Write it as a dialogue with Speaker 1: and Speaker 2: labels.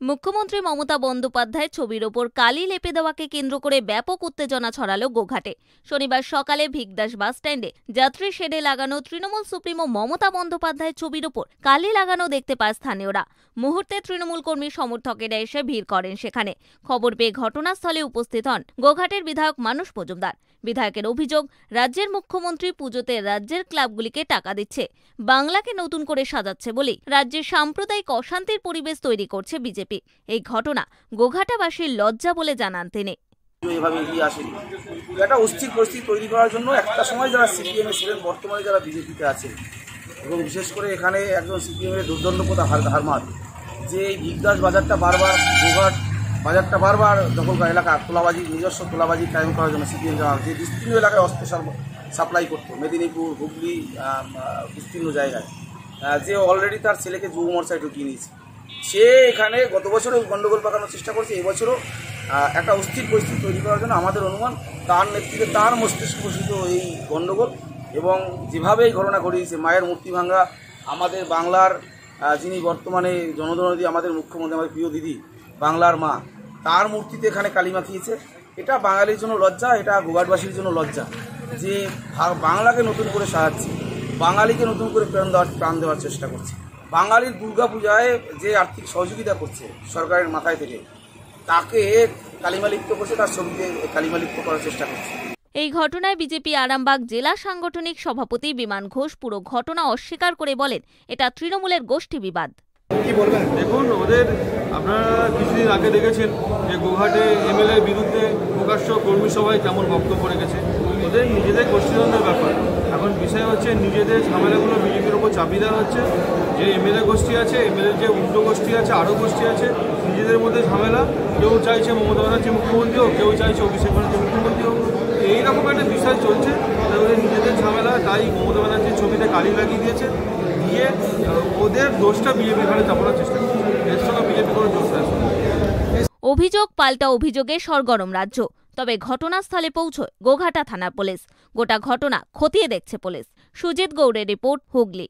Speaker 1: মুখ্যমন্ত্রী মমতা বন্দ্যোপাধ্যায়ের ছবির ওপর কালি লেপে দেওয়াকে কেন্দ্র করে ব্যাপক উত্তেজনা ছড়ালো গোঘাটে। শনিবার সকালে ভিগদাস বাস স্ট্যান্ডে যাত্রী শেডে লাগানো তৃণমূল সুপ্রিমো মমতা বন্দ্যোপাধ্যায়ের ছবির ওপর কালি লাগানো দেখতে পায় স্থানীয়রা। মুহূর্তে তৃণমূল কর্মী সমর্থকেরা এসে ভিড় করেন সেখানে। খবর পেয়ে ঘটনাস্থলে উপস্থিত হন গোঘাটের বিধায়ক মানুষ মজুমদার। বিধায়কের অভিযোগ, রাজ্যের মুখ্যমন্ত্রী পুজোতে রাজ্যের ক্লাবগুলিকে টাকা দিচ্ছে, বাংলাকে নতুন করে সাজাচ্ছে বলেই রাজ্যে সাম্প্রদায়িক অশান্তির পরিবেশ তৈরি করছে বিজেপি। এই ঘটনা গোঘাটাবাসীর লজ্জা বলে জানান তিনি।
Speaker 2: এভাবে এগিয়ে আসেনি। একটা অস্থির পরিস্থিতি তৈরি করার জন্য একটা সময় যারা সিপিএমে ছিলেন, বর্তমানে যারা বিজেপিতে আছে এবং বিশেষ করে এখানে একজন সিপিএমের দুর্দণ্ডপতা হার হারমাত যে এই ভিগদাস বাজারটা বারবার গোঘাট বাজারটা বারবার দখলকার এলাকা তোলাবাজি, নিজস্ব তোলাবাজি কায়েম করার জন্য সিপিএম যাওয়া যে বিস্তীর্ণ এলাকায় অস্ত্র সাপ্লাই করতো, মেদিনীপুর, হুগলি বিস্তীর্ণ জায়গায়। যে অলরেডি তার ছেলেকে যুব মোর্চায় ঢুকিয়ে নিয়েছে। সে এখানে গত বছরও গণ্ডগোল পাকানোর চেষ্টা করছে, এবছরও একটা অস্থির পরিস্থিতি তৈরি করার জন্য আমাদের অনুমান, তার নেতৃত্বে, তার মস্তিষ্ক পোষিত এই গণ্ডগোল এবং যেভাবে এই ঘটনা ঘটিয়েছে, মায়ের মূর্তি ভাঙ্গা আমাদের বাংলার যিনি বর্তমানে জনদনদী আমাদের মুখ্যমন্ত্রী আমাদের প্রিয় দিদি বাংলার মা। তার মূর্তিতে এখানে কালী মাখিয়েছে এটা বাঙালির জন্য লজ্জা এটা গোঘাটবাসীর জন্য লজ্জা যে বাংলাকে নতুন করে সাজাচ্ছে বাঙালিকে নতুন করে প্রাণ দেওয়ার প্রাণ দেওয়ার চেষ্টা করছে। বাঙালির দুর্গাপূজায় যে আর্থিক সহযোগিতা করছে সরকারের মাথায় থেকে তাকে কালিমালিপ্ত করছে তার ছবিতে কালিমালিপ্ত করার চেষ্টা করছে।
Speaker 1: এই ঘটনায় বিজেপি আরামবাগ জেলা সাংগঠনিক সভাপতি বিমান ঘোষ পুরো ঘটনা অস্বীকার করে বলেন এটা তৃণমূলের গোষ্ঠী বিবাদ। কি বলবেন?
Speaker 3: দেখুন ওদের আপনারা কিছুদিন আগে দেখেছেন যে গোঘাটে এমএলএ বিরুদ্ধে প্রকাশ্য কর্মী সভায় কেমন বক্তব্য রেখেছে। ওদের নিজেদের গোষ্ঠীদ্বন্দ্বের ব্যাপার। এখন বিষয় হচ্ছে নিজেদের ঝামেলাগুলো বিজেপির ওপর চাপিয়ে দেওয়া হচ্ছে। যে এমএলএ গোষ্ঠী আছে, এমএলএ যে উল্টো গোষ্ঠী আছে, আরও গোষ্ঠী আছে, নিজেদের মধ্যে ঝামেলা। কেউ চাইছে মমতা ব্যানার্জি মুখ্যমন্ত্রী হোক, কেউ চাইছে অভিষেক ব্যানার্জি মুখ্যমন্ত্রী হোক। এইরকম একটা বিষয় চলছে। ওদের নিজেদের ঝামেলা, তাই মমতা ব্যানার্জির ছবিতে কালি লাগিয়ে দিয়েছে। দিয়ে ওদের দোষটা বিজেপি ঘাড়ে চাপানোর চেষ্টা করছে।
Speaker 1: অভিযোগ পাল্টা অভিযোগে সরগরম রাজ্য। তবে ঘটনাস্থলে পৌঁছয় গোঘাটা থানার পুলিশ। গোটা ঘটনা খতিয়ে দেখছে পুলিশ। সুজিত গৌড়ের রিপোর্ট হুগলি।